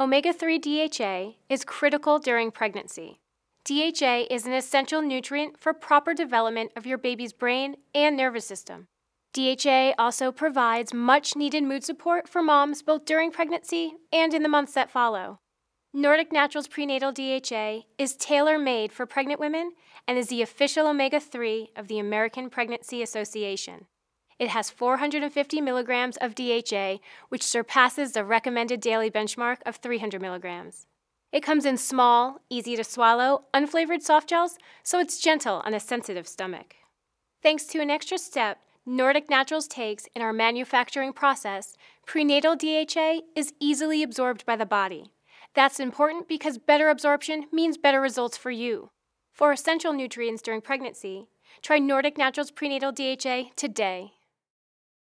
Omega 3 DHA is critical during pregnancy. DHA is an essential nutrient for proper development of your baby's brain and nervous system. DHA also provides much needed mood support for moms both during pregnancy and in the months that follow. Nordic Naturals Prenatal DHA is tailor made for pregnant women and is the official omega 3 of the American Pregnancy Association. It has 450 milligrams of DHA, which surpasses the recommended daily benchmark of 300 milligrams. It comes in small, easy to swallow, unflavored soft gels, so it's gentle on a sensitive stomach. Thanks to an extra step Nordic Naturals takes in our manufacturing process, prenatal DHA is easily absorbed by the body. That's important because better absorption means better results for you. For essential nutrients during pregnancy, try Nordic Naturals Prenatal DHA today.